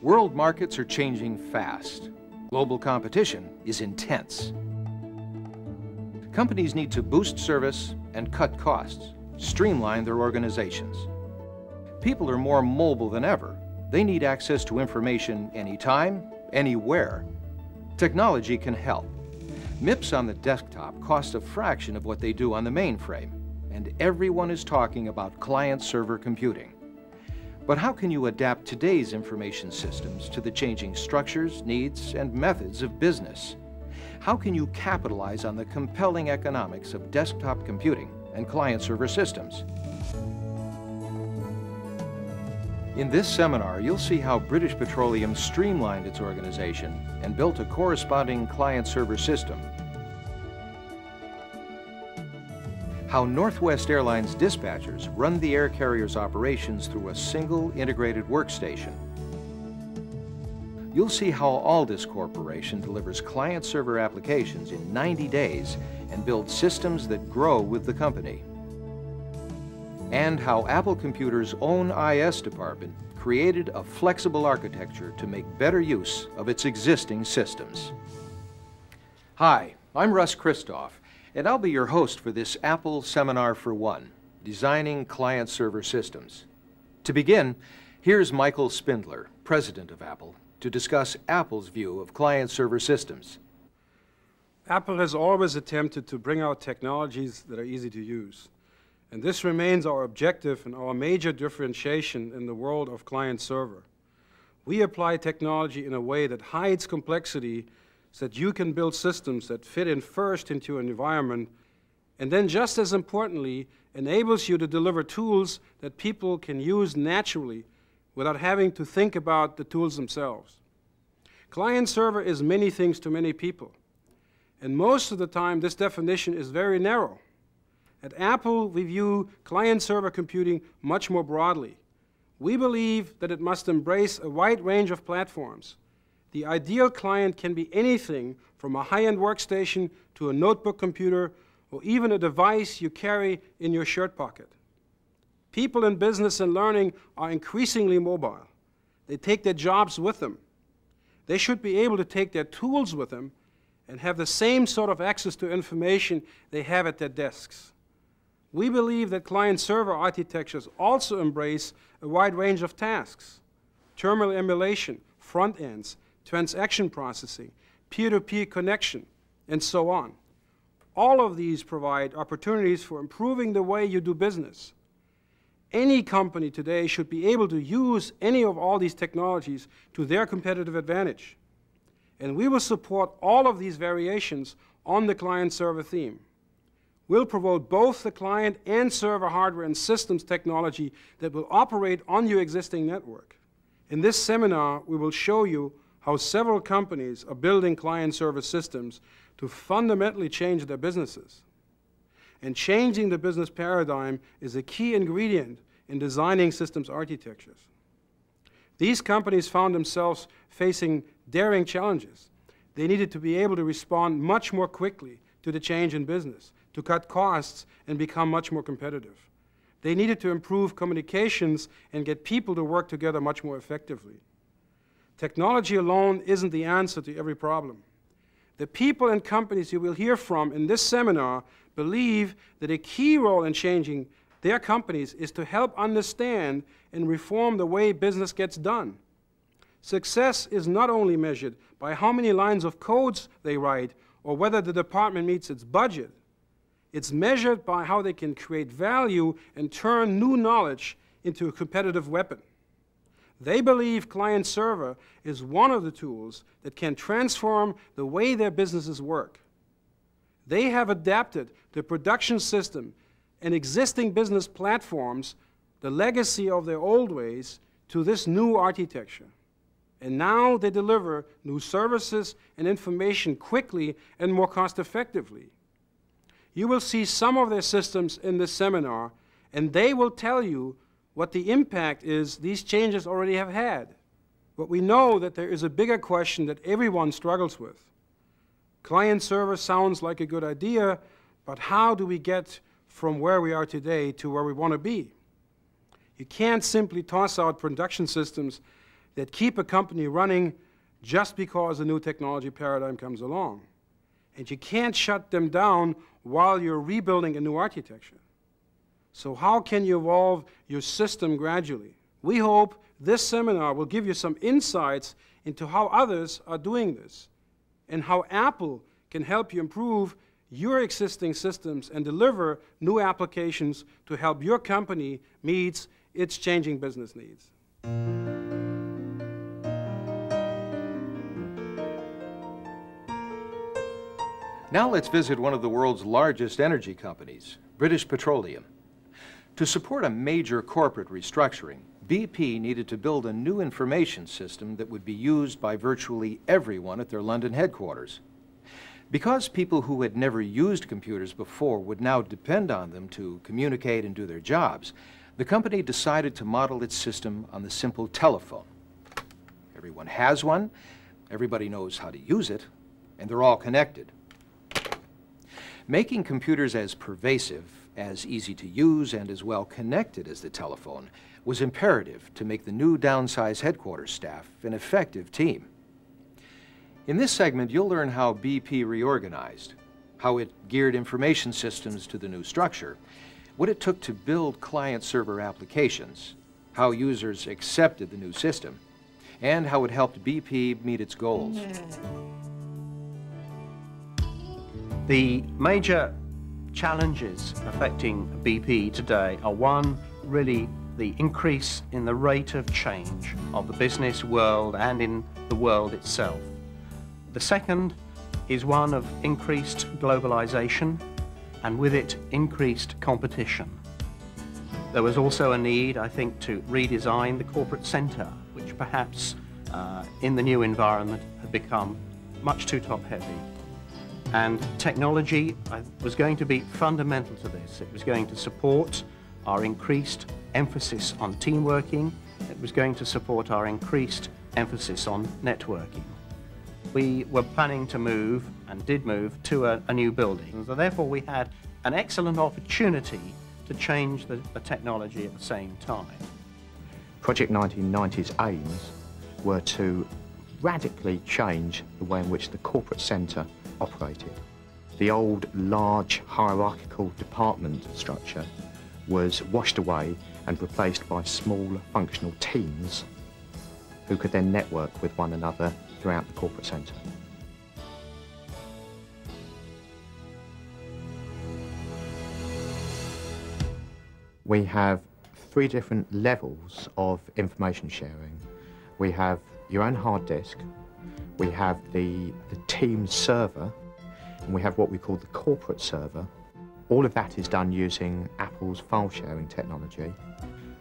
World markets are changing fast. Global competition is intense. Companies need to boost service and cut costs, streamline their organizations. People are more mobile than ever. They need access to information anytime, anywhere. Technology can help. MIPS on the desktop cost a fraction of what they do on the mainframe, and everyone is talking about client-server computing. But how can you adapt today's information systems to the changing structures, needs, and methods of business? How can you capitalize on the compelling economics of desktop computing and client-server systems? In this seminar, you'll see how British Petroleum streamlined its organization and built a corresponding client-server system. How Northwest Airlines dispatchers run the air carrier's operations through a single integrated workstation. You'll see how Aldus Corporation delivers client-server applications in 90 days and builds systems that grow with the company and how Apple Computer's own IS department created a flexible architecture to make better use of its existing systems. Hi, I'm Russ Christoff, and I'll be your host for this Apple Seminar for One, Designing Client-Server Systems. To begin, here's Michael Spindler, President of Apple, to discuss Apple's view of client-server systems. Apple has always attempted to bring out technologies that are easy to use. And this remains our objective and our major differentiation in the world of client-server. We apply technology in a way that hides complexity so that you can build systems that fit in first into your environment and then just as importantly enables you to deliver tools that people can use naturally without having to think about the tools themselves. Client-server is many things to many people. And most of the time this definition is very narrow. At Apple, we view client-server computing much more broadly. We believe that it must embrace a wide range of platforms. The ideal client can be anything from a high-end workstation to a notebook computer or even a device you carry in your shirt pocket. People in business and learning are increasingly mobile. They take their jobs with them. They should be able to take their tools with them and have the same sort of access to information they have at their desks. We believe that client-server architectures also embrace a wide range of tasks. Terminal emulation, front ends, transaction processing, peer-to-peer -peer connection, and so on. All of these provide opportunities for improving the way you do business. Any company today should be able to use any of all these technologies to their competitive advantage. And we will support all of these variations on the client-server theme We'll promote both the client and server hardware and systems technology that will operate on your existing network. In this seminar, we will show you how several companies are building client-server systems to fundamentally change their businesses. And changing the business paradigm is a key ingredient in designing systems architectures. These companies found themselves facing daring challenges. They needed to be able to respond much more quickly to the change in business to cut costs and become much more competitive. They needed to improve communications and get people to work together much more effectively. Technology alone isn't the answer to every problem. The people and companies you will hear from in this seminar believe that a key role in changing their companies is to help understand and reform the way business gets done. Success is not only measured by how many lines of codes they write or whether the department meets its budget, it's measured by how they can create value and turn new knowledge into a competitive weapon. They believe client server is one of the tools that can transform the way their businesses work. They have adapted the production system and existing business platforms, the legacy of their old ways, to this new architecture. And now they deliver new services and information quickly and more cost effectively. You will see some of their systems in this seminar, and they will tell you what the impact is these changes already have had. But we know that there is a bigger question that everyone struggles with. Client server sounds like a good idea, but how do we get from where we are today to where we want to be? You can't simply toss out production systems that keep a company running just because a new technology paradigm comes along. And you can't shut them down while you're rebuilding a new architecture. So how can you evolve your system gradually? We hope this seminar will give you some insights into how others are doing this and how Apple can help you improve your existing systems and deliver new applications to help your company meet its changing business needs. Now let's visit one of the world's largest energy companies, British Petroleum. To support a major corporate restructuring, BP needed to build a new information system that would be used by virtually everyone at their London headquarters. Because people who had never used computers before would now depend on them to communicate and do their jobs, the company decided to model its system on the simple telephone. Everyone has one, everybody knows how to use it, and they're all connected. Making computers as pervasive, as easy to use, and as well connected as the telephone was imperative to make the new downsized headquarters staff an effective team. In this segment, you'll learn how BP reorganized, how it geared information systems to the new structure, what it took to build client-server applications, how users accepted the new system, and how it helped BP meet its goals. Hmm. The major challenges affecting BP today are one, really the increase in the rate of change of the business world and in the world itself. The second is one of increased globalization and with it increased competition. There was also a need, I think, to redesign the corporate centre, which perhaps uh, in the new environment had become much too top-heavy. And technology uh, was going to be fundamental to this. It was going to support our increased emphasis on teamworking. It was going to support our increased emphasis on networking. We were planning to move, and did move, to a, a new building. So therefore we had an excellent opportunity to change the, the technology at the same time. Project 1990's aims were to radically change the way in which the corporate centre operated. The old, large, hierarchical department structure was washed away and replaced by small, functional teams who could then network with one another throughout the corporate centre. We have three different levels of information sharing. We have your own hard disk, we have the, the team server, and we have what we call the corporate server. All of that is done using Apple's file sharing technology.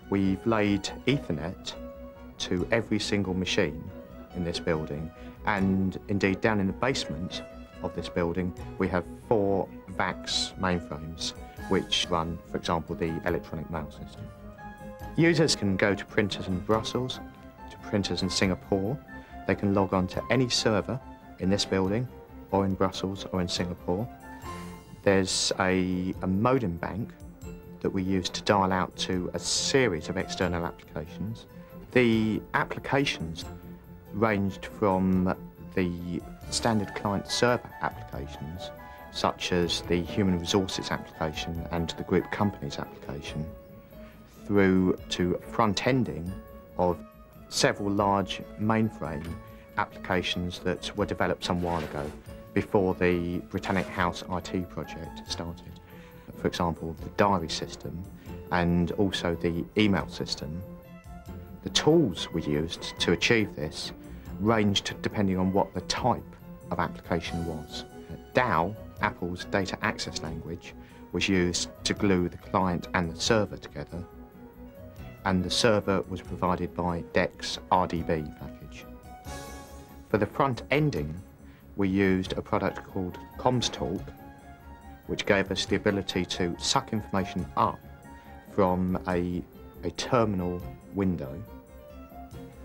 We've laid Ethernet to every single machine in this building, and indeed down in the basement of this building, we have four VAX mainframes, which run, for example, the electronic mail system. Users can go to printers in Brussels, to printers in Singapore, they can log on to any server in this building, or in Brussels, or in Singapore. There's a, a modem bank that we use to dial out to a series of external applications. The applications ranged from the standard client-server applications, such as the human resources application and the group companies application, through to front-ending of several large mainframe applications that were developed some while ago before the Britannic House IT project started. For example, the diary system and also the email system. The tools we used to achieve this ranged depending on what the type of application was. DAL, Apple's data access language, was used to glue the client and the server together and the server was provided by DEC's RDB package. For the front ending, we used a product called ComsTalk, which gave us the ability to suck information up from a, a terminal window,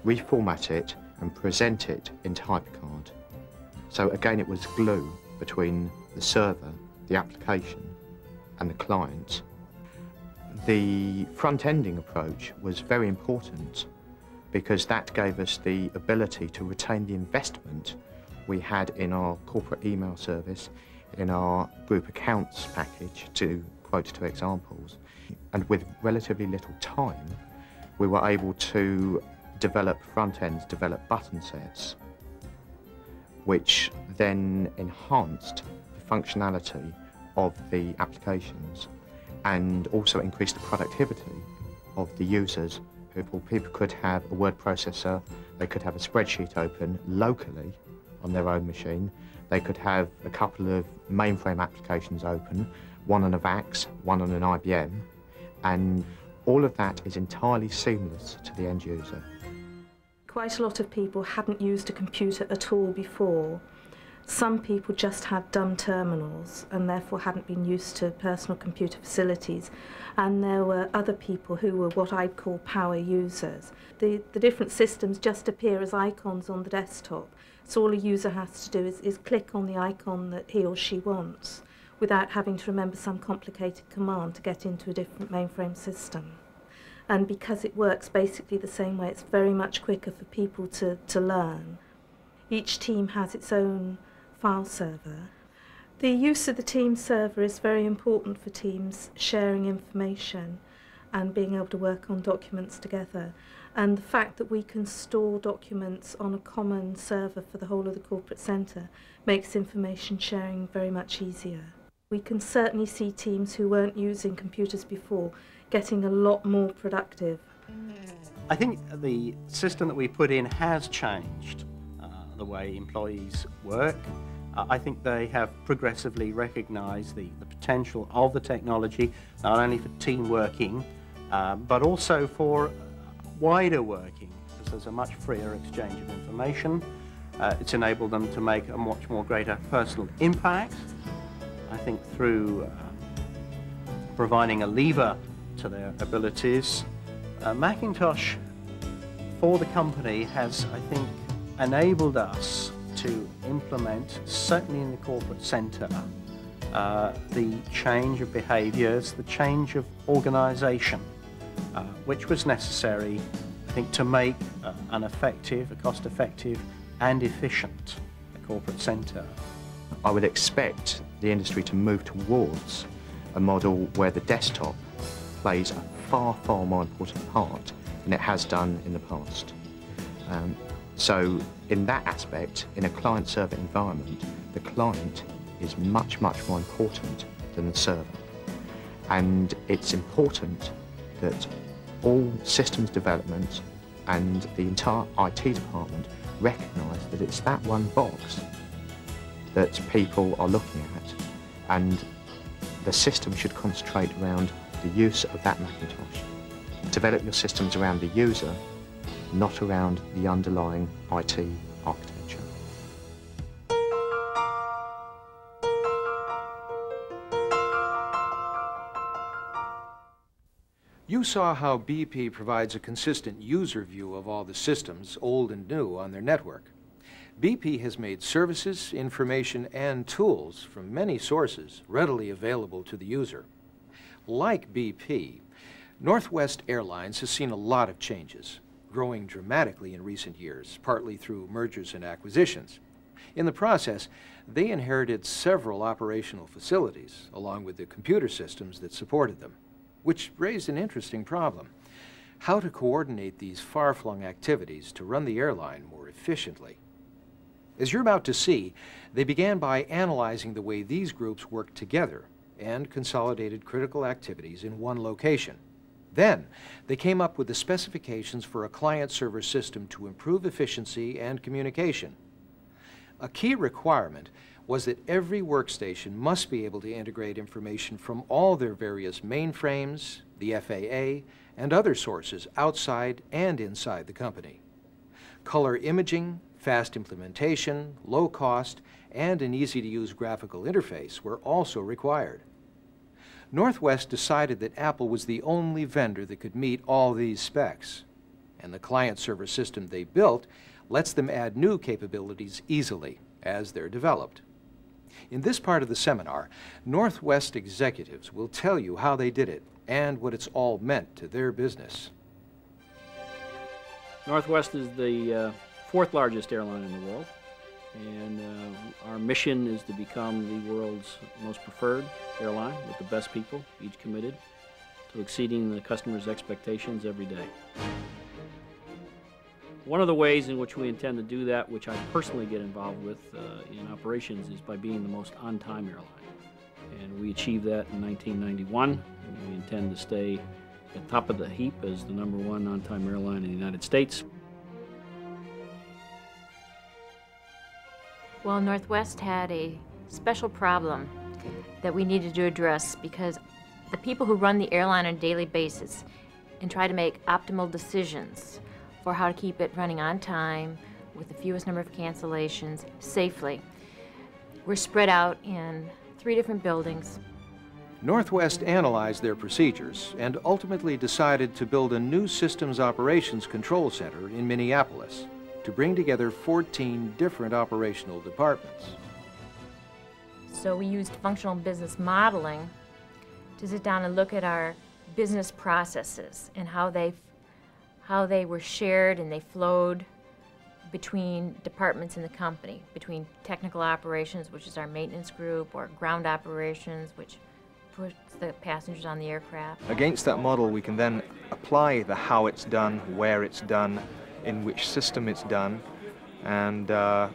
reformat it and present it in HyperCard. So again, it was glue between the server, the application, and the client The front-ending approach was very important because that gave us the ability to retain the investment we had in our corporate email service, in our group accounts package, to quote two examples. And with relatively little time, we were able to develop front ends, develop button sets, which then enhanced the functionality of the applications and also increase the productivity of the users. People, people could have a word processor, they could have a spreadsheet open locally on their own machine, they could have a couple of mainframe applications open, one on a VAX, one on an IBM, and all of that is entirely seamless to the end user. Quite a lot of people hadn't used a computer at all before. Some people just had dumb terminals and therefore hadn't been used to personal computer facilities. And there were other people who were what I'd call power users. The, the different systems just appear as icons on the desktop. So all a user has to do is, is click on the icon that he or she wants without having to remember some complicated command to get into a different mainframe system and because it works basically the same way, it's very much quicker for people to, to learn. Each team has its own file server. The use of the team server is very important for teams sharing information and being able to work on documents together. And the fact that we can store documents on a common server for the whole of the corporate centre makes information sharing very much easier. We can certainly see teams who weren't using computers before getting a lot more productive. I think the system that we put in has changed uh, the way employees work. I think they have progressively recognised the, the, potential of the technology, not only for team working, uh, but also for wider working, because there's a much freer exchange of information. Uh, it's enabled them to make a much more greater personal impact. I think through uh, providing a lever to their abilities. Uh, Macintosh, for the company, has, I think, enabled us to implement, certainly in the corporate centre, uh, the change of behaviours, the change of organisation, uh, which was necessary, I think, to make uh, an effective, a cost-effective and efficient corporate centre. I would expect the industry to move towards a model where the desktop plays a far, far more important part than it has done in the past. Um, so in that aspect, in a client-server environment, the client is much, much more important than the server. And it's important that all systems development and the entire IT department recognise that it's that one box that people are looking at and the system should concentrate around the use of that Macintosh. Develop your systems around the user, not around the underlying IT architecture. You saw how BP provides a consistent user view of all the systems, old and new, on their network. BP has made services, information, and tools from many sources readily available to the user. Like BP, Northwest Airlines has seen a lot of changes, growing dramatically in recent years, partly through mergers and acquisitions. In the process, they inherited several operational facilities, along with the computer systems that supported them, which raised an interesting problem. How to coordinate these far-flung activities to run the airline more efficiently. As you're about to see, they began by analyzing the way these groups worked together and consolidated critical activities in one location. Then, they came up with the specifications for a client-server system to improve efficiency and communication. A key requirement was that every workstation must be able to integrate information from all their various mainframes, the FAA, and other sources outside and inside the company. Color imaging, fast implementation, low cost, and an easy-to-use graphical interface were also required. Northwest decided that Apple was the only vendor that could meet all these specs, and the client-server system they built lets them add new capabilities easily as they're developed. In this part of the seminar, Northwest executives will tell you how they did it and what it's all meant to their business. Northwest is the uh, fourth largest airline in the world, and uh, our mission is to become the world's most preferred airline with the best people, each committed to exceeding the customer's expectations every day. One of the ways in which we intend to do that, which I personally get involved with uh, in operations, is by being the most on-time airline. And we achieved that in 1991, and we intend to stay at top of the heap as the number one on-time airline in the United States. Well, Northwest had a special problem that we needed to address because the people who run the airline on a daily basis and try to make optimal decisions for how to keep it running on time with the fewest number of cancellations safely. We're spread out in three different buildings. Northwest analyzed their procedures and ultimately decided to build a new systems operations control center in Minneapolis to bring together 14 different operational departments. So we used functional business modeling to sit down and look at our business processes and how they how they were shared and they flowed between departments in the company, between technical operations, which is our maintenance group, or ground operations, which puts the passengers on the aircraft. Against that model, we can then apply the how it's done, where it's done, in which system it's done, and uh,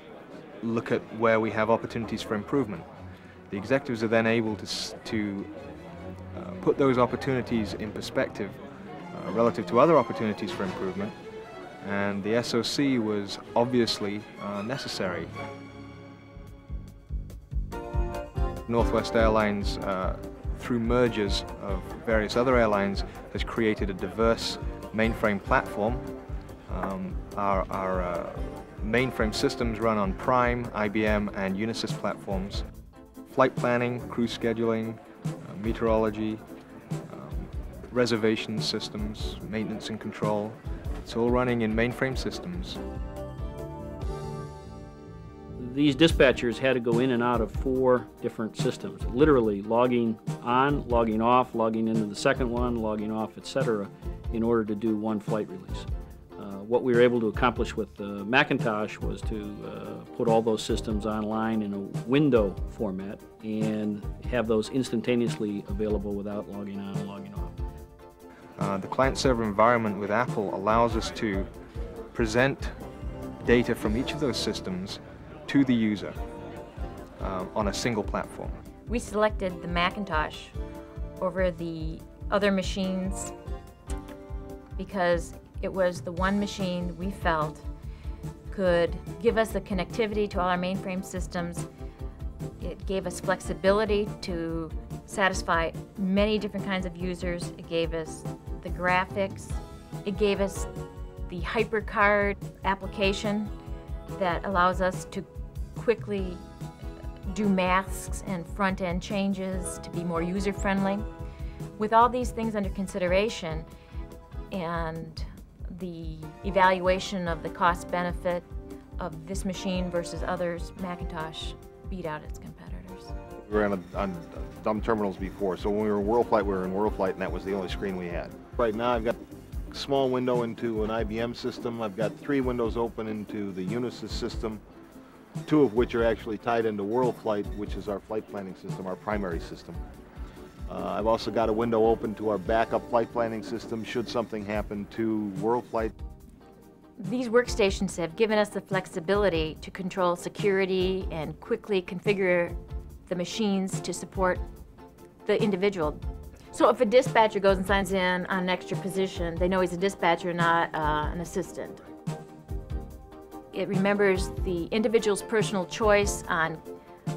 look at where we have opportunities for improvement. The executives are then able to, to uh, put those opportunities in perspective uh, relative to other opportunities for improvement, and the SOC was obviously uh, necessary. Northwest Airlines, uh, through mergers of various other airlines, has created a diverse mainframe platform. Um, our, our uh, mainframe systems run on Prime, IBM, and Unisys platforms. Flight planning, crew scheduling, uh, meteorology, reservation systems, maintenance and control. It's all running in mainframe systems. These dispatchers had to go in and out of four different systems, literally logging on, logging off, logging into the second one, logging off, etc., in order to do one flight release. What we were able to accomplish with uh, Macintosh was to uh, put all those systems online in a window format and have those instantaneously available without logging on and logging off. Uh, the client-server environment with Apple allows us to present data from each of those systems to the user uh, on a single platform. We selected the Macintosh over the other machines because it was the one machine we felt could give us the connectivity to all our mainframe systems. It gave us flexibility to satisfy many different kinds of users. It gave us the graphics. It gave us the HyperCard application that allows us to quickly do masks and front-end changes to be more user-friendly. With all these things under consideration and the evaluation of the cost-benefit of this machine versus others, Macintosh beat out its competitors. We were on, a, on dumb terminals before, so when we were in WorldFlight, we were in WorldFlight and that was the only screen we had. Right now I've got a small window into an IBM system. I've got three windows open into the Unisys system, two of which are actually tied into WorldFlight, which is our flight planning system, our primary system. Uh, I've also got a window open to our backup flight planning system should something happen to World Flight. These workstations have given us the flexibility to control security and quickly configure the machines to support the individual. So if a dispatcher goes and signs in on an extra position, they know he's a dispatcher, not uh, an assistant. It remembers the individual's personal choice on,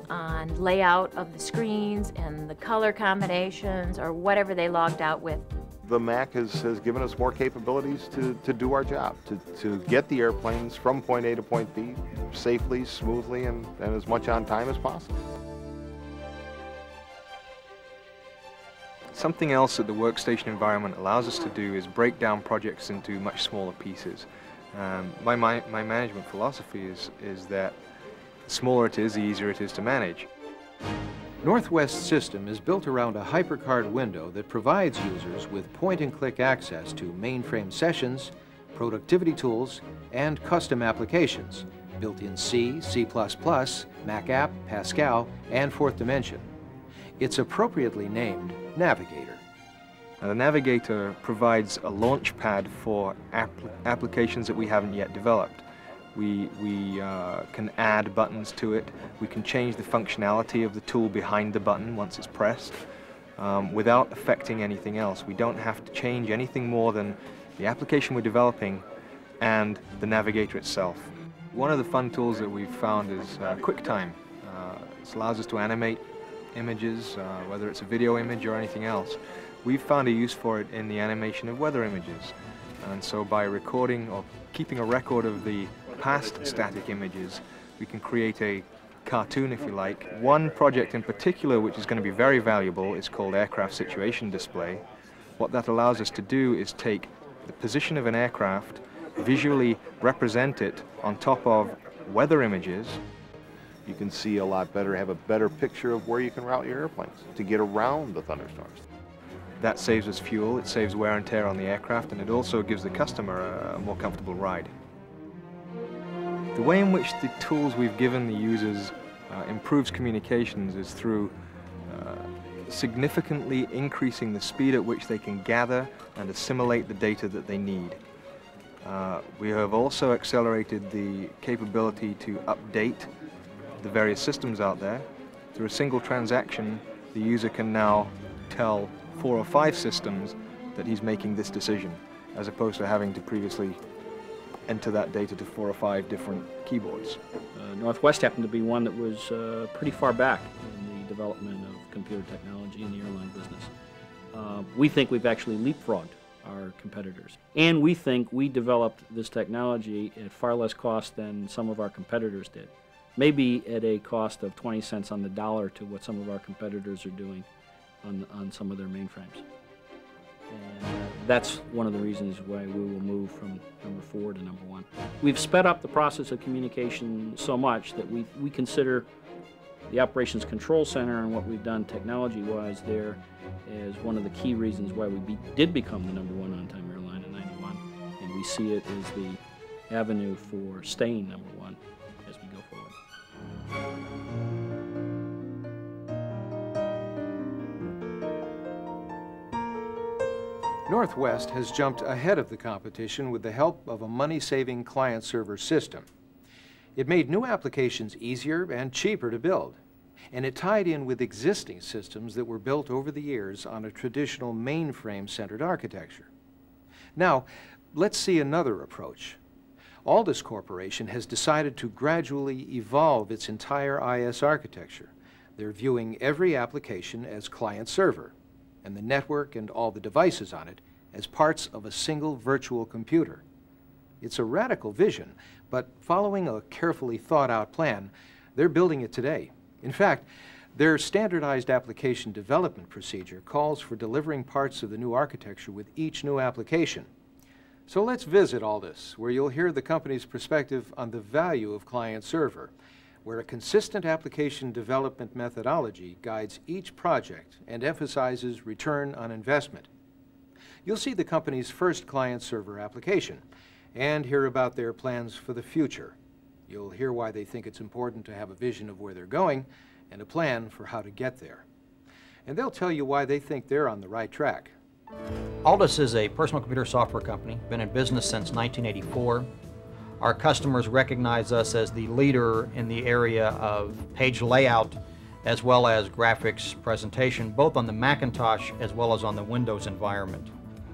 on layout of the screens and the color combinations or whatever they logged out with. The Mac has, has given us more capabilities to, to do our job, to, to get the airplanes from point A to point B safely, smoothly, and, and as much on time as possible. Something else that the workstation environment allows us to do is break down projects into much smaller pieces. Um, my, my, my management philosophy is, is that the smaller it is, the easier it is to manage. Northwest's system is built around a HyperCard window that provides users with point-and-click access to mainframe sessions, productivity tools, and custom applications built in C, C++, MacApp, Pascal, and Fourth Dimension. It's appropriately named Navigator. Now, the Navigator provides a launch pad for applications that we haven't yet developed. We, we uh, can add buttons to it. We can change the functionality of the tool behind the button once it's pressed um, without affecting anything else. We don't have to change anything more than the application we're developing and the Navigator itself. One of the fun tools that we've found is uh, QuickTime. Uh, this allows us to animate images, uh, whether it's a video image or anything else. We've found a use for it in the animation of weather images. And so by recording or keeping a record of the past static images, we can create a cartoon, if you like. One project in particular, which is going to be very valuable, is called Aircraft Situation Display. What that allows us to do is take the position of an aircraft visually represent it on top of weather images. You can see a lot better, have a better picture of where you can route your airplanes to get around the thunderstorms. That saves us fuel, it saves wear and tear on the aircraft, and it also gives the customer a more comfortable ride. The way in which the tools we've given the users uh, improves communications is through uh, significantly increasing the speed at which they can gather and assimilate the data that they need. Uh, we have also accelerated the capability to update the various systems out there. Through a single transaction, the user can now tell four or five systems that he's making this decision, as opposed to having to previously enter that data to four or five different keyboards. Uh, Northwest happened to be one that was uh, pretty far back in the development of computer technology in the airline business. Uh, we think we've actually leapfrogged our competitors. And we think we developed this technology at far less cost than some of our competitors did. Maybe at a cost of 20 cents on the dollar to what some of our competitors are doing on, on some of their mainframes. Uh, that's one of the reasons why we will move from number four to number one. We've sped up the process of communication so much that we, we consider the Operations Control Center and what we've done technology-wise there is one of the key reasons why we be, did become the number one on-time airline in 91. And we see it as the avenue for staying number one Northwest has jumped ahead of the competition with the help of a money-saving client-server system. It made new applications easier and cheaper to build, and it tied in with existing systems that were built over the years on a traditional mainframe-centered architecture. Now, let's see another approach. Aldus Corporation has decided to gradually evolve its entire IS architecture. They're viewing every application as client-server, and the network and all the devices on it as parts of a single virtual computer. It's a radical vision, but following a carefully thought out plan, they're building it today. In fact, their standardized application development procedure calls for delivering parts of the new architecture with each new application. So let's visit Aldus, where you'll hear the company's perspective on the value of client server, where a consistent application development methodology guides each project and emphasizes return on investment. You'll see the company's first client server application, and hear about their plans for the future. You'll hear why they think it's important to have a vision of where they're going and a plan for how to get there. And they'll tell you why they think they're on the right track. Aldus is a personal computer software company, been in business since 1984. Our customers recognize us as the leader in the area of page layout as well as graphics presentation, both on the Macintosh as well as on the Windows environment.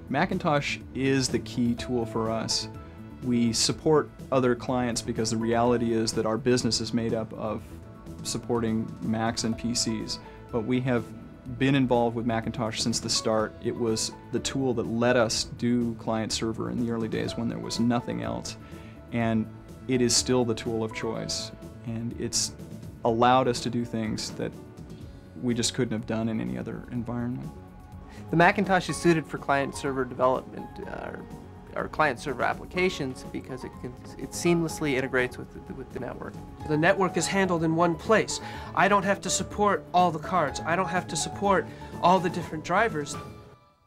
Macintosh is the key tool for us. We support other clients because the reality is that our business is made up of supporting Macs and PCs. But we have been involved with Macintosh since the start. It was the tool that let us do client server in the early days when there was nothing else. And it is still the tool of choice. And it's allowed us to do things that we just couldn't have done in any other environment. The Macintosh is suited for client server development. Uh, or client server applications because it, can, it seamlessly integrates with the, with the network. The network is handled in one place. I don't have to support all the cards. I don't have to support all the different drivers.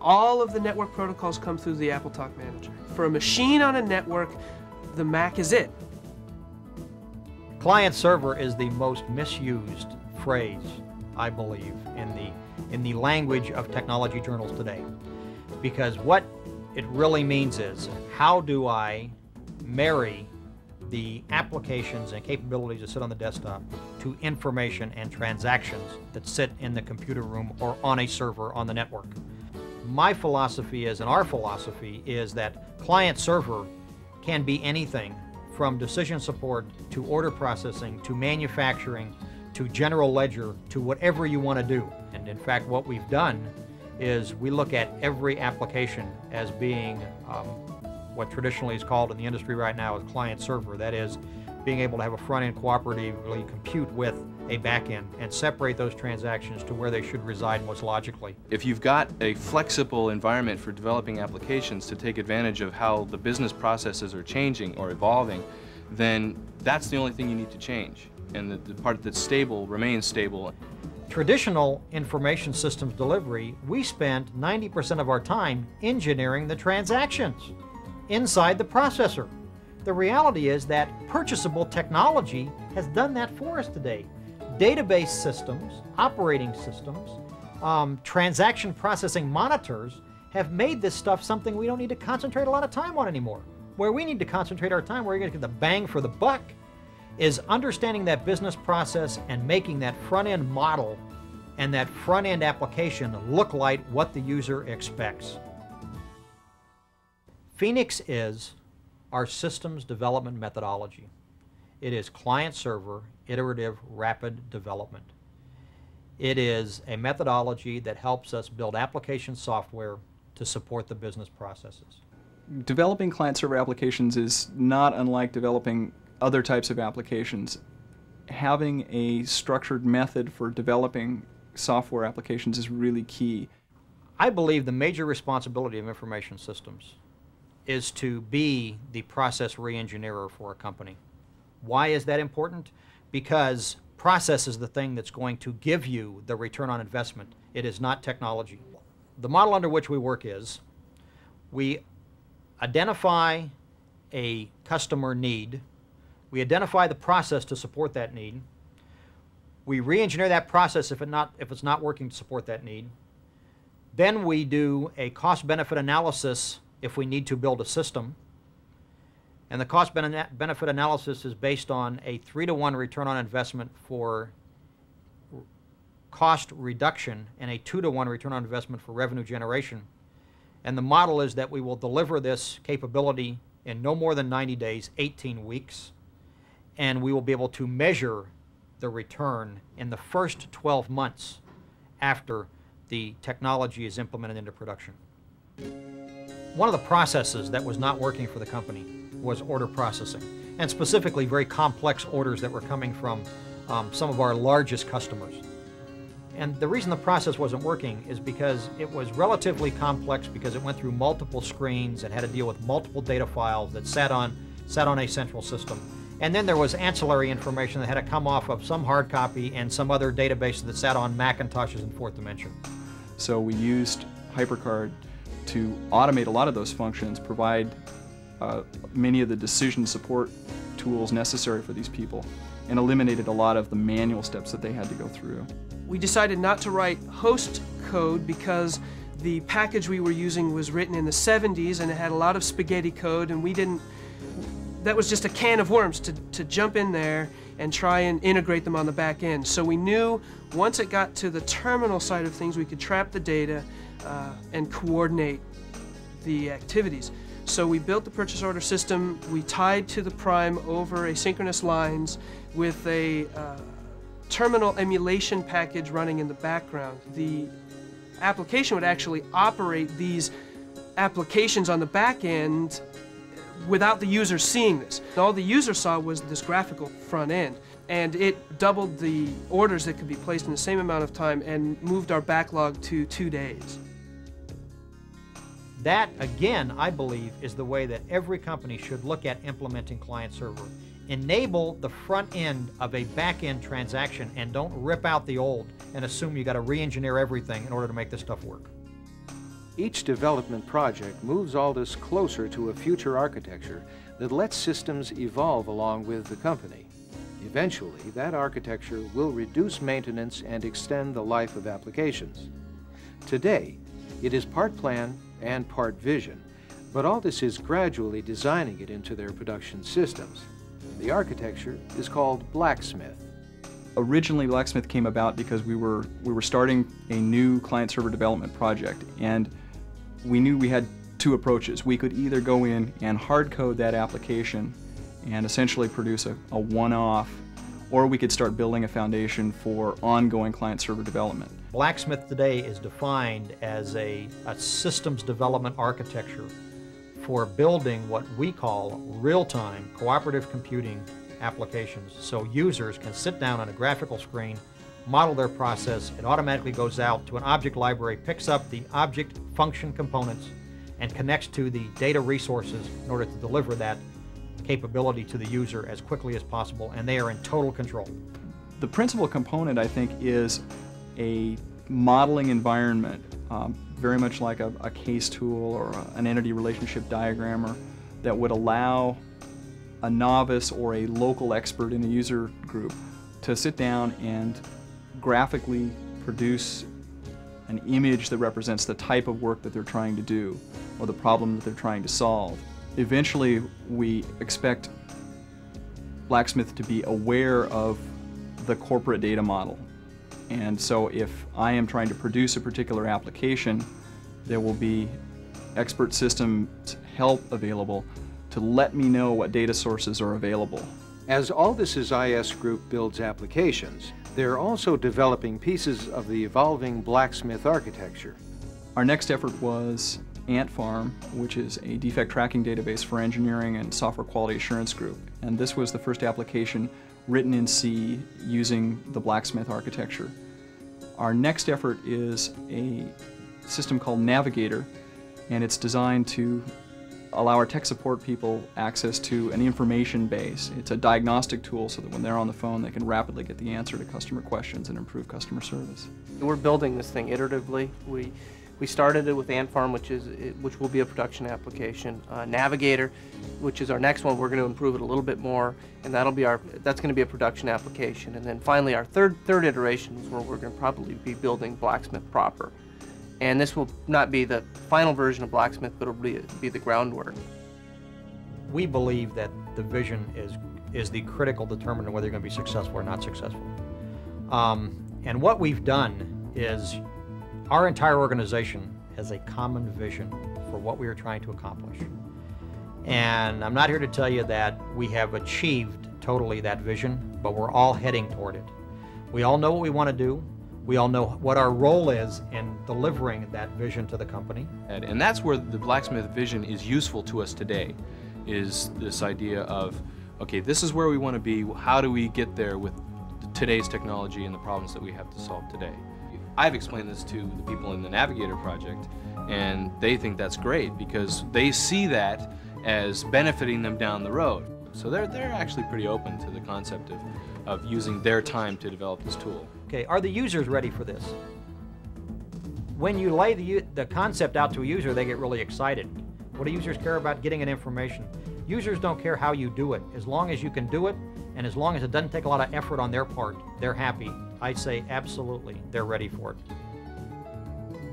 All of the network protocols come through the AppleTalk Manager. For a machine on a network, the Mac is it. Client server is the most misused phrase, I believe, in the, in the language of technology journals today. Because what it really means is, how do I marry the applications and capabilities that sit on the desktop to information and transactions that sit in the computer room or on a server on the network? My philosophy is, and our philosophy is that client server can be anything from decision support to order processing to manufacturing to general ledger to whatever you want to do. And in fact, what we've done is we look at every application as being um, what traditionally is called in the industry right now as client server. That is, being able to have a front end cooperatively compute with a back end and separate those transactions to where they should reside most logically. If you've got a flexible environment for developing applications to take advantage of how the business processes are changing or evolving, then that's the only thing you need to change. And the, the part that's stable remains stable. Traditional information systems delivery, we spend 90% of our time engineering the transactions inside the processor. The reality is that purchasable technology has done that for us today. Database systems, operating systems, um, transaction processing monitors have made this stuff something we don't need to concentrate a lot of time on anymore. Where we need to concentrate our time, where you're going to get the bang for the buck, is understanding that business process and making that front end model and that front end application look like what the user expects. Phoenix is our systems development methodology. It is client server, iterative, rapid development. It is a methodology that helps us build application software to support the business processes. Developing client server applications is not unlike developing other types of applications. Having a structured method for developing software applications is really key. I believe the major responsibility of information systems is to be the process re-engineer for a company. Why is that important? Because process is the thing that's going to give you the return on investment. It is not technology. The model under which we work is we identify a customer need, we identify the process to support that need, we re-engineer that process if, it not, if it's not working to support that need, then we do a cost-benefit analysis if we need to build a system. And the cost benefit analysis is based on a three to one return on investment for cost reduction and a two to one return on investment for revenue generation. And the model is that we will deliver this capability in no more than 90 days, 18 weeks, and we will be able to measure the return in the first 12 months after the technology is implemented into production. One of the processes that was not working for the company was order processing, and specifically very complex orders that were coming from um, some of our largest customers. And the reason the process wasn't working is because it was relatively complex because it went through multiple screens and had to deal with multiple data files that sat on, sat on a central system. And then there was ancillary information that had to come off of some hard copy and some other database that sat on Macintoshes in fourth dimension. So we used HyperCard to automate a lot of those functions, provide uh, many of the decision support tools necessary for these people, and eliminated a lot of the manual steps that they had to go through. We decided not to write host code because the package we were using was written in the 70s and it had a lot of spaghetti code and we didn't that was just a can of worms to, to jump in there and try and integrate them on the back end. So we knew once it got to the terminal side of things, we could trap the data uh, and coordinate the activities. So we built the purchase order system. We tied to the prime over asynchronous lines with a uh, terminal emulation package running in the background. The application would actually operate these applications on the back end without the user seeing this. All the user saw was this graphical front end and it doubled the orders that could be placed in the same amount of time and moved our backlog to two days. That, again, I believe, is the way that every company should look at implementing client server. Enable the front end of a back end transaction and don't rip out the old and assume you got to re engineer everything in order to make this stuff work. Each development project moves Aldus closer to a future architecture that lets systems evolve along with the company. Eventually, that architecture will reduce maintenance and extend the life of applications. Today, it is part plan and part vision, but Aldus is gradually designing it into their production systems. The architecture is called Blacksmith. Originally, Blacksmith came about because we were we were starting a new client server development project, and we knew we had two approaches. We could either go in and hard code that application and essentially produce a, a one-off, or we could start building a foundation for ongoing client server development. Blacksmith today is defined as a, a systems development architecture for building what we call real-time cooperative computing applications. So users can sit down on a graphical screen, model their process, it automatically goes out to an object library, picks up the object function components, and connects to the data resources in order to deliver that capability to the user as quickly as possible, and they are in total control. The principal component, I think, is a modeling environment, um, very much like a, a case tool or a, an entity relationship diagrammer that would allow a novice or a local expert in a user group to sit down and graphically produce an image that represents the type of work that they're trying to do or the problem that they're trying to solve. Eventually, we expect Blacksmith to be aware of the corporate data model. And so if I am trying to produce a particular application, there will be expert systems help available to let me know what data sources are available. As Aldus's IS group builds applications, they're also developing pieces of the evolving blacksmith architecture. Our next effort was Ant Farm, which is a defect tracking database for engineering and software quality assurance group. And this was the first application written in C using the blacksmith architecture. Our next effort is a system called Navigator, and it's designed to allow our tech support people access to an information base. It's a diagnostic tool so that when they're on the phone, they can rapidly get the answer to customer questions and improve customer service. We're building this thing iteratively. We we started it with Ant Farm, which is which will be a production application. Uh, Navigator, which is our next one, we're going to improve it a little bit more, and that'll be our that's going to be a production application. And then finally, our third third iteration is where we're going to probably be building Blacksmith proper. And this will not be the final version of Blacksmith, but it'll be, be the groundwork. We believe that the vision is is the critical determinant of whether you're going to be successful or not successful. Um, and what we've done is our entire organization has a common vision for what we are trying to accomplish. And I'm not here to tell you that we have achieved totally that vision, but we're all heading toward it. We all know what we want to do. We all know what our role is in delivering that vision to the company. And, that's where the blacksmith vision is useful to us today, is this idea of, okay, this is where we want to be, how do we get there with today's technology and the problems that we have to solve today? I've explained this to the people in the Navigator project, and they think that's great because they see that as benefiting them down the road. So they're, they're actually pretty open to the concept of, of using their time to develop this tool. Okay, are the users ready for this? When you lay the, the concept out to a user, they get really excited. What do users care about getting an information? Users don't care how you do it. As long as you can do it, and as long as it doesn't take a lot of effort on their part, they're happy. I say absolutely, they're ready for it.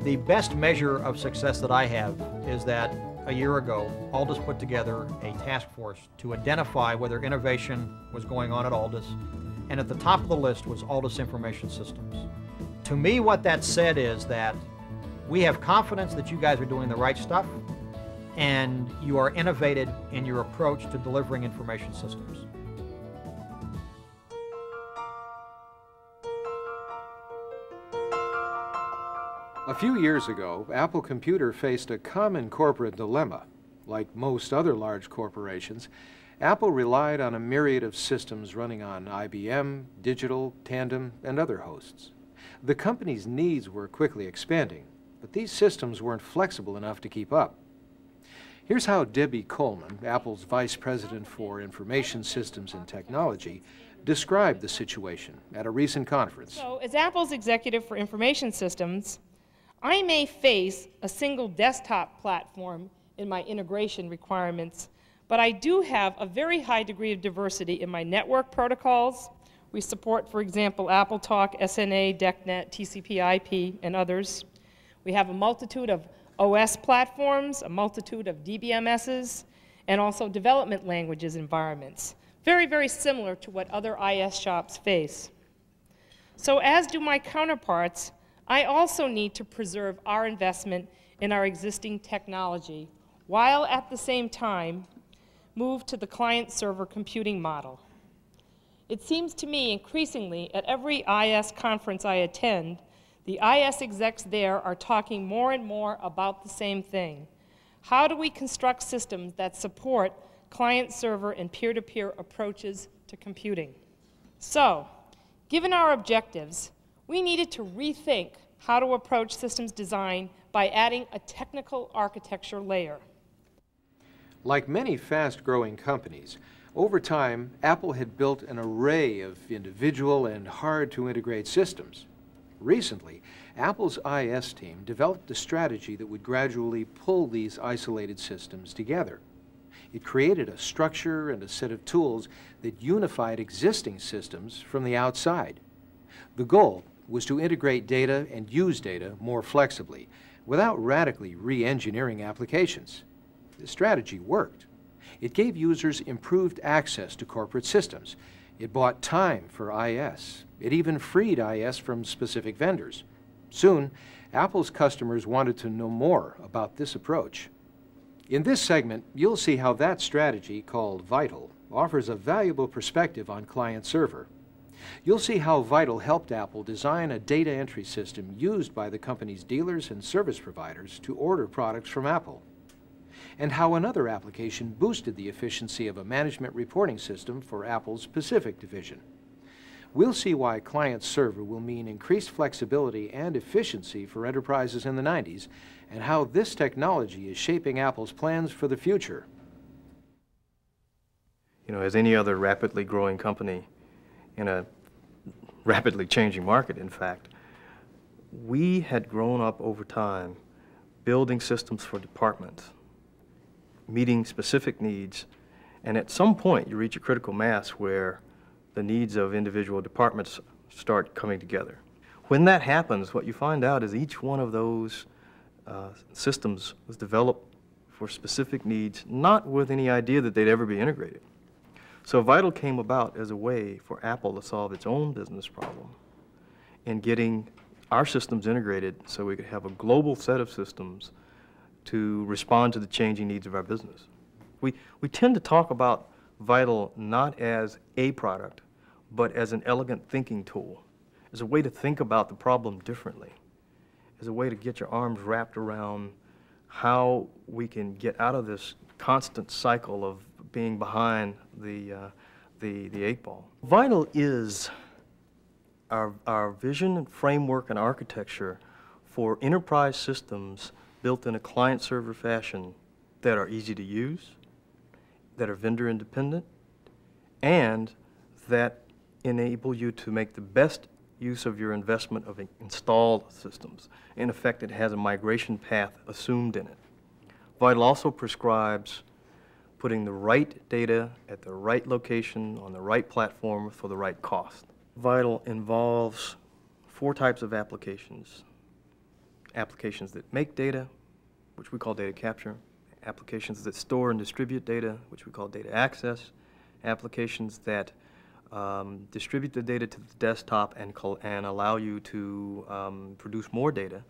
The best measure of success that I have is that a year ago, Aldus put together a task force to identify whether innovation was going on at Aldus, and at the top of the list was Aldus Information Systems. To me, what that said is that we have confidence that you guys are doing the right stuff, and you are innovative in your approach to delivering information systems. A few years ago, Apple Computer faced a common corporate dilemma. Like most other large corporations, Apple relied on a myriad of systems running on IBM, Digital, Tandem, and other hosts. The company's needs were quickly expanding, but these systems weren't flexible enough to keep up. Here's how Debbie Coleman, Apple's Vice President for Information Systems and Technology, described the situation at a recent conference. So, as Apple's executive for information systems, I may face a single desktop platform in my integration requirements, but I do have a very high degree of diversity in my network protocols. We support, for example, AppleTalk, SNA, DECnet, TCP IP, and others. We have a multitude of OS platforms, a multitude of DBMSs, and also development languages environments. Very, very similar to what other IS shops face. So as do my counterparts, I also need to preserve our investment in our existing technology, while at the same time move to the client-server computing model. It seems to me increasingly at every IS conference I attend the IS execs there are talking more and more about the same thing. How do we construct systems that support client server and peer to peer approaches to computing? So, given our objectives, we needed to rethink how to approach systems design by adding a technical architecture layer. Like many fast growing companies, over time, Apple had built an array of individual and hard to integrate systems. Recently, Apple's IS team developed a strategy that would gradually pull these isolated systems together. It created a structure and a set of tools that unified existing systems from the outside. The goal was to integrate data and use data more flexibly without radically re-engineering applications. The strategy worked. It gave users improved access to corporate systems. It bought time for IS it even freed IS from specific vendors. Soon, Apple's customers wanted to know more about this approach. In this segment, you'll see how that strategy, called Vital, offers a valuable perspective on client-server. You'll see how Vital helped Apple design a data entry system used by the company's dealers and service providers to order products from Apple, and how another application boosted the efficiency of a management reporting system for Apple's Pacific division. We'll see why client-server will mean increased flexibility and efficiency for enterprises in the 90s and how this technology is shaping Apple's plans for the future. You know, as any other rapidly growing company in a rapidly changing market, in fact, we had grown up over time building systems for departments, meeting specific needs, and at some point you reach a critical mass where the needs of individual departments start coming together. When that happens, what you find out is each one of those uh, systems was developed for specific needs, not with any idea that they'd ever be integrated. So Vital came about as a way for Apple to solve its own business problem in getting our systems integrated so we could have a global set of systems to respond to the changing needs of our business. We, we tend to talk about Vital not as a product, but as an elegant thinking tool, as a way to think about the problem differently, as a way to get your arms wrapped around how we can get out of this constant cycle of being behind the, uh, the, the eight ball. Vital is our, our vision and framework and architecture for enterprise systems built in a client-server fashion that are easy to use, that are vendor independent, and that enable you to make the best use of your investment of installed systems. In effect, it has a migration path assumed in it. Vital also prescribes putting the right data at the right location on the right platform for the right cost. Vital involves four types of applications. Applications that make data, which we call data capture, applications that store and distribute data, which we call data access, applications that um, distribute the data to the desktop and, and allow you to um, produce more data.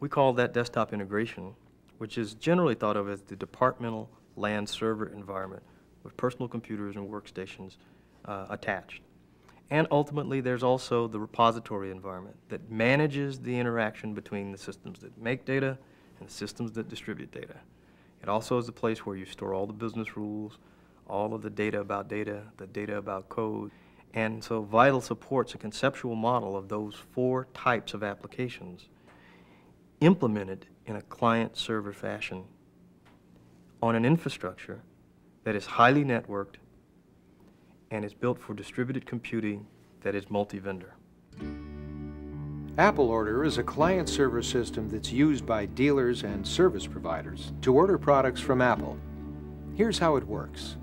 We call that desktop integration, which is generally thought of as the departmental LAN server environment with personal computers and workstations uh, attached. And ultimately, there's also the repository environment that manages the interaction between the systems that make data and the systems that distribute data. It also is the place where you store all the business rules, all of the data about data, the data about code, and so Vital supports a conceptual model of those four types of applications implemented in a client-server fashion on an infrastructure that is highly networked and is built for distributed computing that is multi-vendor. Apple Order is a client-server system that's used by dealers and service providers to order products from Apple. Here's how it works.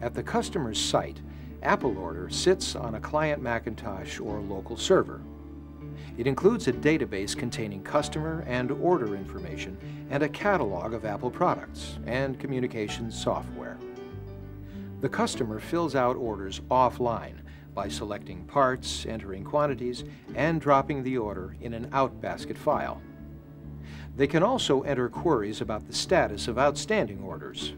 At the customer's site, Apple Order sits on a client Macintosh or local server. It includes a database containing customer and order information and a catalog of Apple products and communications software. The customer fills out orders offline by selecting parts, entering quantities, and dropping the order in an outbasket file. They can also enter queries about the status of outstanding orders.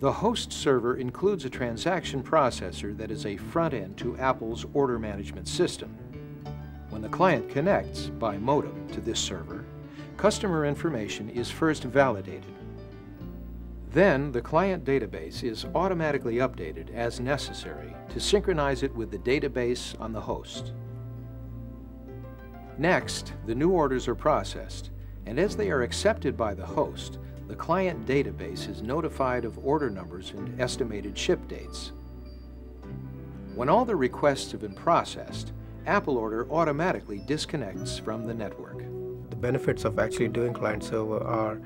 The host server includes a transaction processor that is a front end to Apple's order management system. When the client connects by modem to this server, customer information is first validated. Then the client database is automatically updated as necessary to synchronize it with the database on the host. Next, the new orders are processed, and as they are accepted by the host, the client database is notified of order numbers and estimated ship dates. When all the requests have been processed, Apple Order automatically disconnects from the network. The benefits of actually doing client server are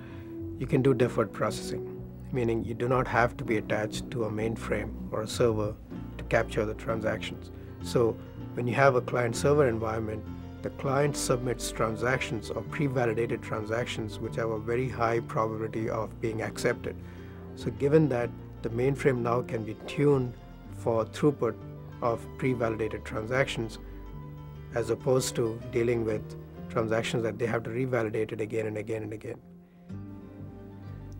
you can do deferred processing, meaning you do not have to be attached to a mainframe or a server to capture the transactions. So when you have a client server environment, the client submits transactions or pre-validated transactions which have a very high probability of being accepted. So given that the mainframe now can be tuned for throughput of pre-validated transactions as opposed to dealing with transactions that they have to revalidate it again and again and again.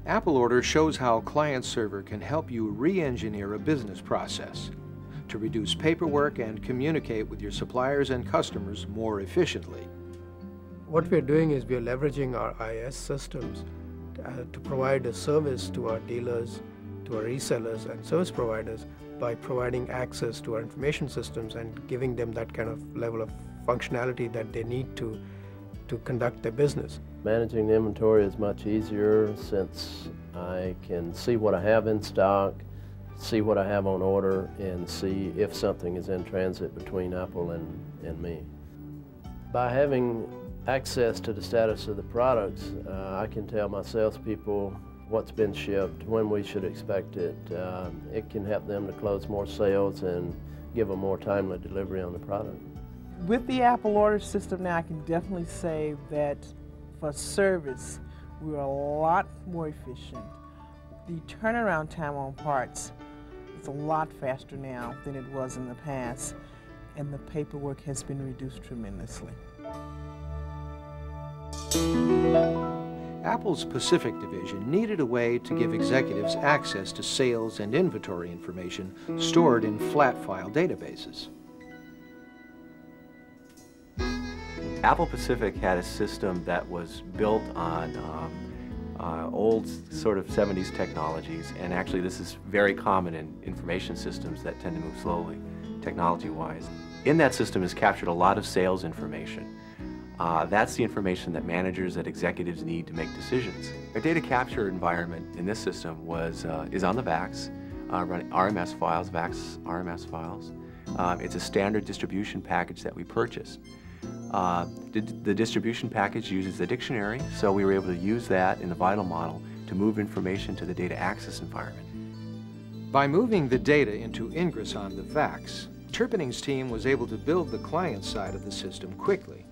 Apple Order shows how client server can help you re-engineer a business process to reduce paperwork and communicate with your suppliers and customers more efficiently. What we're doing is we're leveraging our IS systems to, uh, to provide a service to our dealers, to our resellers and service providers by providing access to our information systems and giving them that kind of level of functionality that they need to to conduct their business. Managing the inventory is much easier since I can see what I have in stock, see what I have on order and see if something is in transit between Apple and, and me. By having access to the status of the products, uh, I can tell my salespeople what's been shipped, when we should expect it. Uh, it can help them to close more sales and give a more timely delivery on the product. With the Apple order system now, I can definitely say that for service, we're a lot more efficient. The turnaround time on parts is a lot faster now than it was in the past, and the paperwork has been reduced tremendously. Apple's Pacific division needed a way to give executives access to sales and inventory information stored in flat file databases. Apple Pacific had a system that was built on um, uh, old sort of 70s technologies, and actually this is very common in information systems that tend to move slowly, technology-wise. In that system is captured a lot of sales information. Uh, that's the information that managers and executives need to make decisions. Our data capture environment in this system was uh, is on the VAX, uh, running RMS files, VAX RMS files. Uh, it's a standard distribution package that we purchase. Uh, the, the, distribution package uses the dictionary, so we were able to use that in the Vital model to move information to the data access environment. By moving the data into Ingres on the VAX, Terpening's team was able to build the client side of the system quickly,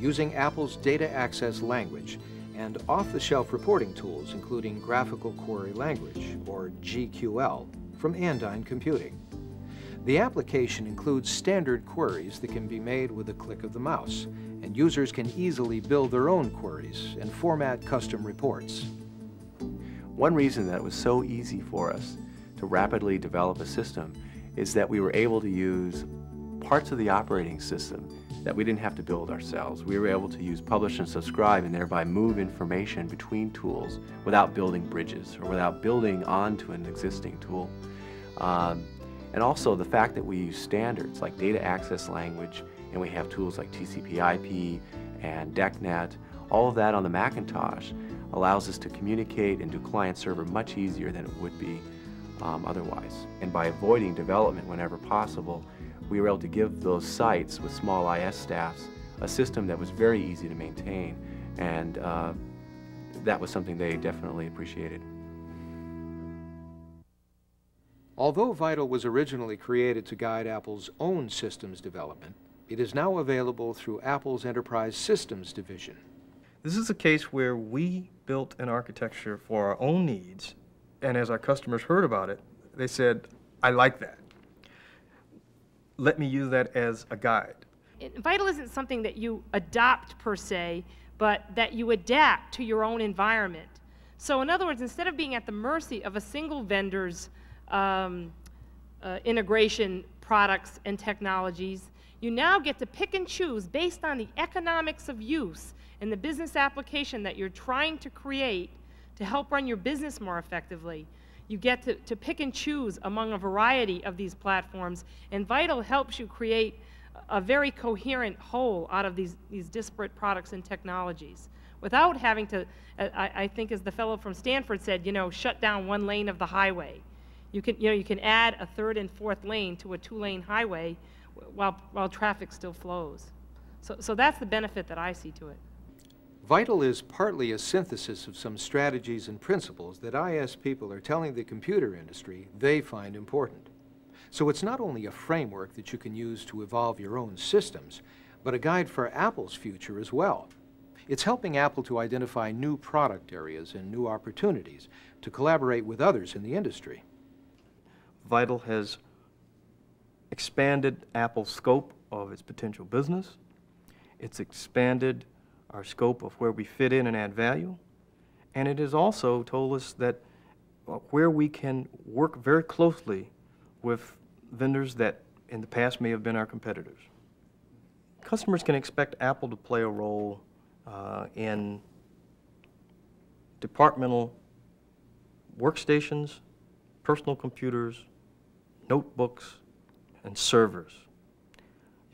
using Apple's data access language and off-the-shelf reporting tools, including Graphical Query Language, or GQL, from Andyne Computing. The application includes standard queries that can be made with a click of the mouse, and users can easily build their own queries and format custom reports. One reason that it was so easy for us to rapidly develop a system is that we were able to use parts of the operating system that we didn't have to build ourselves. We were able to use publish and subscribe and thereby move information between tools without building bridges or without building onto an existing tool. Um, and also the fact that we use standards like data access language and we have tools like TCP IP and DECnet, all of that on the Macintosh allows us to communicate and do client server much easier than it would be um, otherwise. And by avoiding development whenever possible, we were able to give those sites with small IS staffs a system that was very easy to maintain and uh, that was something they definitely appreciated. Although Vital was originally created to guide Apple's own systems development, it is now available through Apple's Enterprise Systems division. This is a case where we built an architecture for our own needs, and as our customers heard about it, they said, I like that. Let me use that as a guide. Vital isn't something that you adopt per se, but that you adapt to your own environment. So in other words, instead of being at the mercy of a single vendor's um, uh, integration products and technologies, you now get to pick and choose based on the economics of use and the business application that you're trying to create to help run your business more effectively. You get to, to pick and choose among a variety of these platforms, and Vital helps you create a very coherent whole out of these, these disparate products and technologies without having to, I, I, think as the fellow from Stanford said, you know, shut down one lane of the highway. You can, you know, you can add a third and fourth lane to a two-lane highway while, while traffic still flows. So, so that's the benefit that I see to it. Vital is partly a synthesis of some strategies and principles that IS people are telling the computer industry they find important. So it's not only a framework that you can use to evolve your own systems, but a guide for Apple's future as well. It's helping Apple to identify new product areas and new opportunities to collaborate with others in the industry. Vital has expanded Apple's scope of its potential business. It's expanded our scope of where we fit in and add value. And it has also told us that uh, where we can work very closely with vendors that in the past may have been our competitors. Customers can expect Apple to play a role uh, in departmental workstations, personal computers, notebooks, and servers.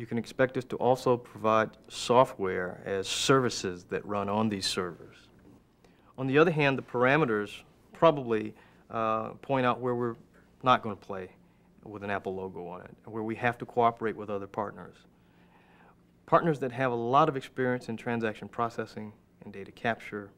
You can expect us to also provide software as services that run on these servers. On the other hand, the parameters probably uh, point out where we're not going to play with an Apple logo on it, where we have to cooperate with other partners. Partners that have a lot of experience in transaction processing and data capture,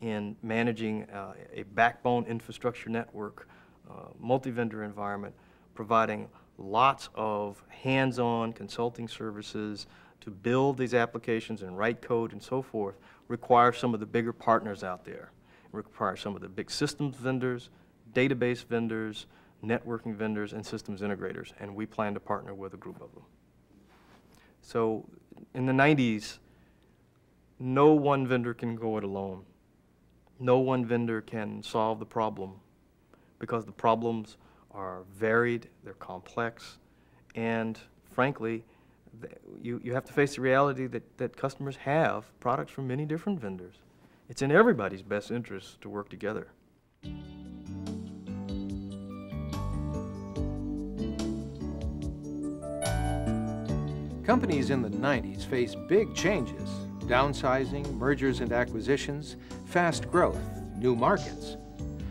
in managing uh, a backbone infrastructure network, uh, multi-vendor environment, providing lots of hands-on consulting services to build these applications and write code and so forth require some of the bigger partners out there. Require some of the big systems vendors, database vendors, networking vendors, and systems integrators, and we plan to partner with a group of them. So in the 90s, no one vendor can go it alone. No one vendor can solve the problem because the problems are varied, they're complex, and frankly, you, you have to face the reality that, that customers have products from many different vendors. It's in everybody's best interest to work together. Companies in the 90s faced big changes, downsizing, mergers and acquisitions, fast growth, new markets.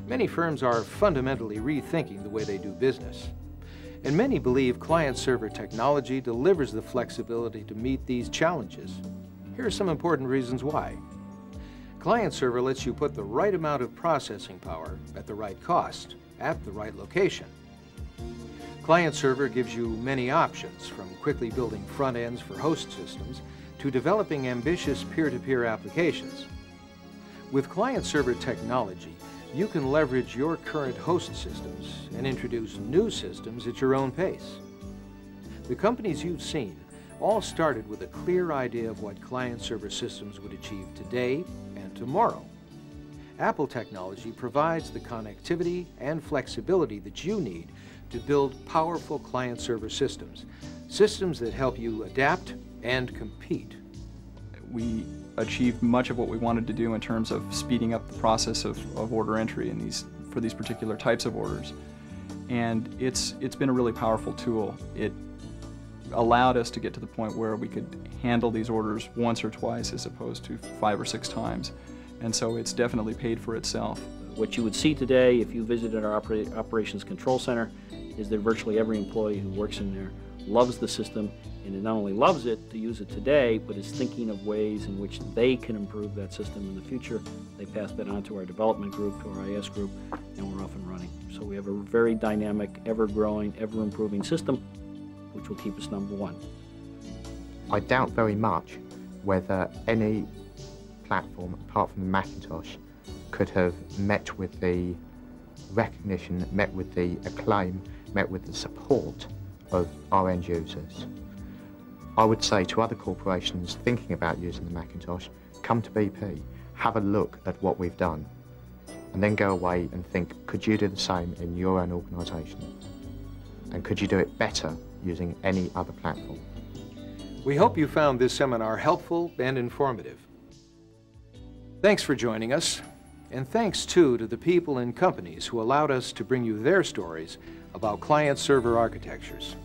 Many firms are fundamentally rethinking the way they do business. And many believe client-server technology delivers the flexibility to meet these challenges. Here are some important reasons why. Client-server lets you put the right amount of processing power at the right cost, at the right location. Client server gives you many options, from quickly building front ends for host systems to developing ambitious peer-to-peer -peer applications. With client server technology, you can leverage your current host systems and introduce new systems at your own pace. The companies you've seen all started with a clear idea of what client server systems would achieve today and tomorrow. Apple technology provides the connectivity and flexibility that you need to build powerful client-server systems, systems that help you adapt and compete. We achieved much of what we wanted to do in terms of speeding up the process of, of order entry in these, for these particular types of orders. And it's, it's been a really powerful tool. It allowed us to get to the point where we could handle these orders once or twice as opposed to five or six times and so it's definitely paid for itself. What you would see today if you visited our opera- operations control center is that virtually every employee who works in there loves the system and not only loves it to use it today, but is thinking of ways in which they can improve that system in the future. They pass that on to our development group, to our IS group, and we're off and running. So we have a very dynamic, ever-growing, ever-improving system, which will keep us number one. I doubt very much whether any platform apart from the Macintosh could have met with the recognition, met with the acclaim, met with the support of our end users. I would say to other corporations thinking about using the Macintosh, come to BP, have a look at what we've done, and then go away and think, could you do the same in your own organisation? And could you do it better using any other platform? We hope you found this seminar helpful and informative. Thanks for joining us, and thanks too to the people and companies who allowed us to bring you their stories about client-server architectures.